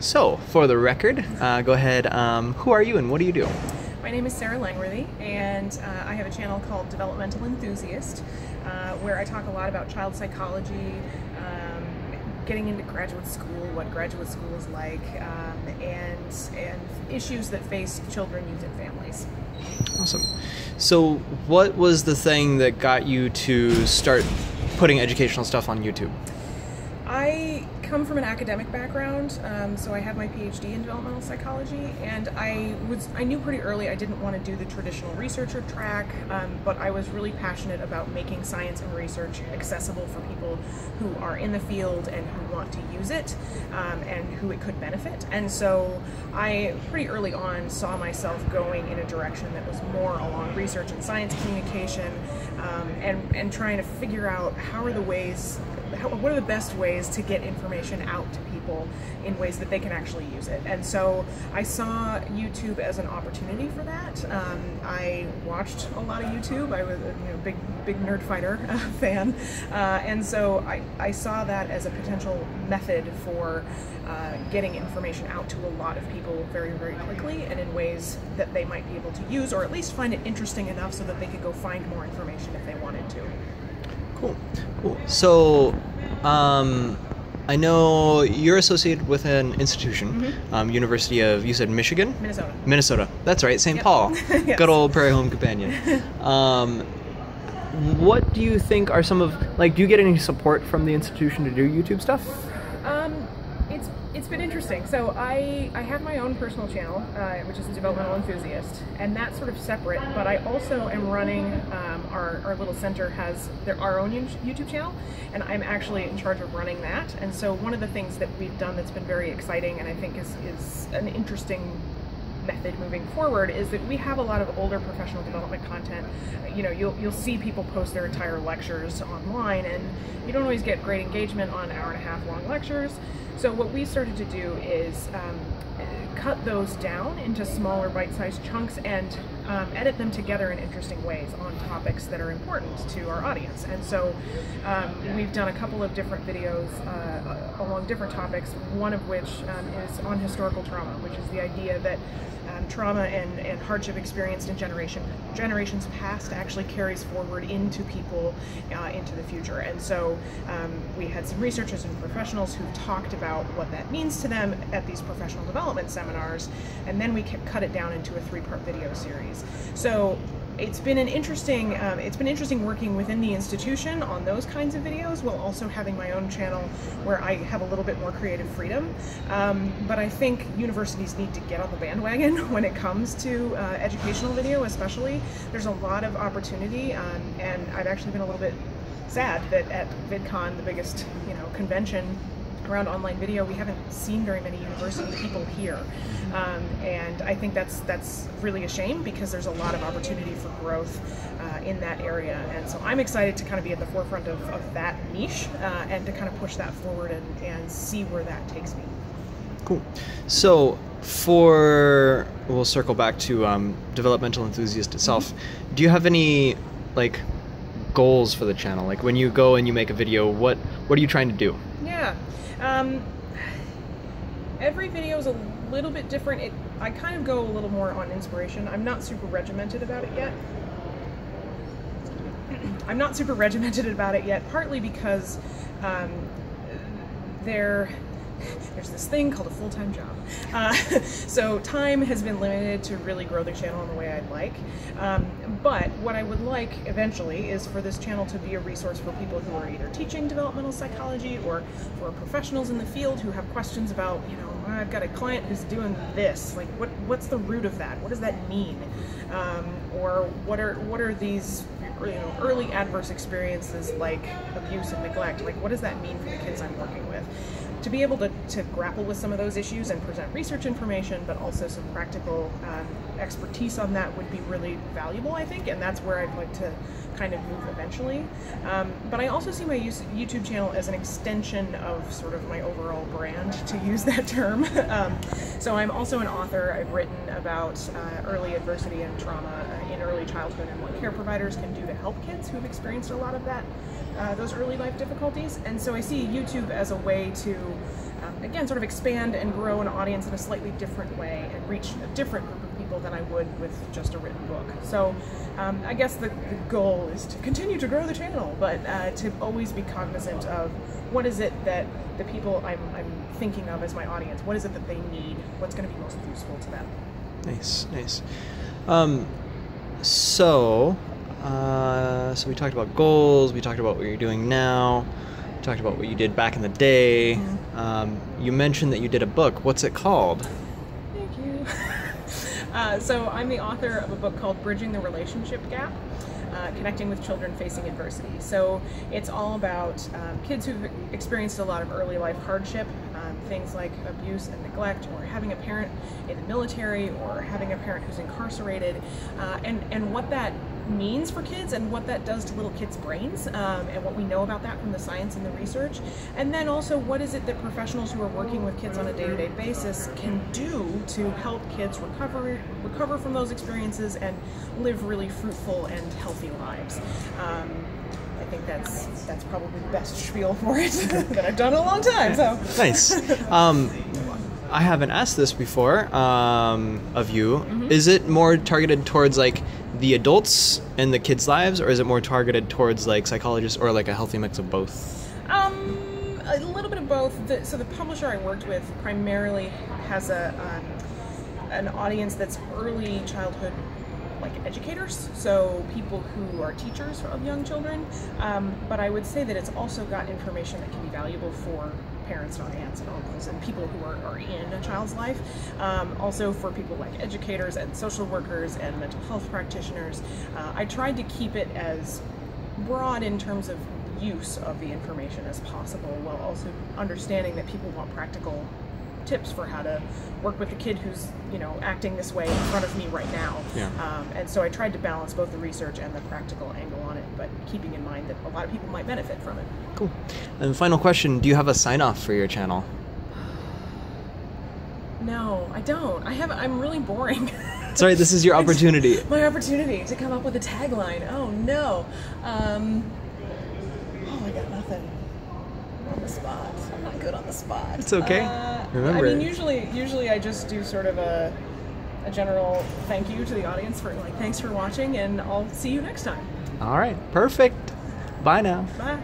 So, for the record, uh, go ahead. Um, who are you and what do you do? My name is Sara Langworthy, and uh, I have a channel called Developmental Enthusiast, uh, where I talk a lot about child psychology, um, getting into graduate school, what graduate school is like, um, and and issues that face children, youth, and families. Awesome. So, what was the thing that got you to start putting educational stuff on YouTube? I come from an academic background, um, so I have my PhD in developmental psychology, and I was I knew pretty early I didn't want to do the traditional researcher track, um, but I was really passionate about making science and research accessible for people who are in the field and who want to use it, um, and who it could benefit. And so I pretty early on saw myself going in a direction that was more along research and science communication, um, and and trying to figure out how are the ways what are the best ways to get information out to people in ways that they can actually use it. And so I saw YouTube as an opportunity for that. Um, I watched a lot of YouTube. I was a you know, big big Nerdfighter uh, fan, uh, and so I, I saw that as a potential method for uh, getting information out to a lot of people very very quickly and in ways that they might be able to use or at least find it interesting enough so that they could go find more information if they wanted to. Cool. Cool. So, um, I know you're associated with an institution, Mm-hmm. um, University of, you said Michigan? Minnesota. Minnesota. That's right, St. Yep. Paul. Yes. Good old Prairie Home Companion. um, what do you think are some of, like, do you get any support from the institution to do YouTube stuff? Um, it's been interesting. So I I have my own personal channel, uh, which is a Developmental Enthusiast, and that's sort of separate. But I also am running um, our our little center has their our own YouTube channel, and I'm actually in charge of running that. And so one of the things that we've done that's been very exciting, and I think is is an interesting method moving forward is that we have a lot of older professional development content. You know, you'll you'll see people post their entire lectures online, and you don't always get great engagement on hour and a half long lectures. So what we started to do is um, cut those down into smaller bite-sized chunks and um, edit them together in interesting ways on topics that are important to our audience. And so um, we've done a couple of different videos uh, along different topics, one of which um, is on historical trauma, which is the idea that um, trauma and, and hardship experienced in generation generations past actually carries forward into people uh, into the future. And so um, we had some researchers and professionals who talked about what that means to them at these professional development seminars, and then we cut it down into a three-part video series. So it's been an interesting um, it's been interesting working within the institution on those kinds of videos while also having my own channel where I have a little bit more creative freedom. Um, but I think universities need to get on the bandwagon when it comes to uh, educational video especially. There's a lot of opportunity um, and I've actually been a little bit sad that at VidCon the biggest you know convention around online video, we haven't seen very many university people here, um, and I think that's that's really a shame because there's a lot of opportunity for growth uh, in that area, and so I'm excited to kind of be at the forefront of, of that niche uh, and to kind of push that forward and, and see where that takes me. Cool. So, for we'll circle back to um, developmental enthusiast itself. Mm-hmm. Do you have any like goals for the channel? Like when you go and you make a video, what what are you trying to do? Yeah. Um, every video is a little bit different. It, I kind of go a little more on inspiration. I'm not super regimented about it yet. I'm not super regimented about it yet, partly because um, there there's this thing called a full-time job. Uh, so time has been limited to really grow the channel in the way I'd like. Um, but what I would like eventually is for this channel to be a resource for people who are either teaching developmental psychology or for professionals in the field who have questions about, you know, I've got a client who's doing this. Like, what what's the root of that? What does that mean? Um, or what are what are these you know early adverse experiences like abuse and neglect? Like, what does that mean for the kids I'm working with? To be able to, to grapple with some of those issues and present research information, but also some practical um, expertise on that would be really valuable, I think, and that's where I'd like to kind of move eventually. Um, but I also see my YouTube channel as an extension of sort of my overall brand, to use that term. um, so I'm also an author. I've written about uh, early adversity and trauma in early childhood and what care providers can do to help kids who've experienced a lot of that, uh, those early life difficulties. And so I see YouTube as a way to um, again sort of expand and grow an audience in a slightly different way and reach a different group of people than I would with just a written book. So um, I guess the, the, goal is to continue to grow the channel, but uh, to always be cognizant of what is it that the people I'm, I'm thinking of as my audience, what is it that they need, what's going to be most useful to them. Nice, nice. Um, so, uh, so we talked about goals. We talked about what you're doing now. Talked about what you did back in the day. Um, you mentioned that you did a book. What's it called? Thank you. uh, so I'm the author of a book called Bridging the Relationship Gap. Uh, connecting with children facing adversity. So it's all about um, kids who've experienced a lot of early life hardship, um, things like abuse and neglect, or having a parent in the military, or having a parent who's incarcerated, uh, and and what that means for kids and what that does to little kids' brains um, and what we know about that from the science and the research. And then also, what is it that professionals who are working with kids on a day-to-day basis can do to help kids recover recover from those experiences and live really fruitful and healthy lives. Um, I think that's that's probably the best spiel for it that I've done in a long time. So nice. Um, I haven't asked this before um, of you. Mm-hmm. Is it more targeted towards like the adults and the kids' lives, or is it more targeted towards like psychologists or like a healthy mix of both? Um, a little bit of both. The, so the publisher I worked with primarily has a um, an audience that's early childhood like educators, so people who are teachers of young children. Um, but I would say that it's also got information that can be valuable for parents and aunts and uncles and people who are, are in a child's life. Um, also for people like educators and social workers and mental health practitioners. Uh, I tried to keep it as broad in terms of use of the information as possible while also understanding that people want practical tips for how to work with a kid who's you know acting this way in front of me right now. Yeah. Um, and so I tried to balance both the research and the practical angle on it, but keeping in mind that a lot of people might benefit from it. Cool. And final question: Do you have a sign off for your channel? No, I don't. I have. I'm really boring. Sorry, this is your opportunity. My opportunity to come up with a tagline. Oh no. Um, oh, I got nothing on the spot. I'm not good on the spot. It's okay. Uh, Remember. I mean, usually, usually I just do sort of a, a general thank you to the audience for like, thanks for watching, and I'll see you next time. All right. Perfect. Bye now. Bye.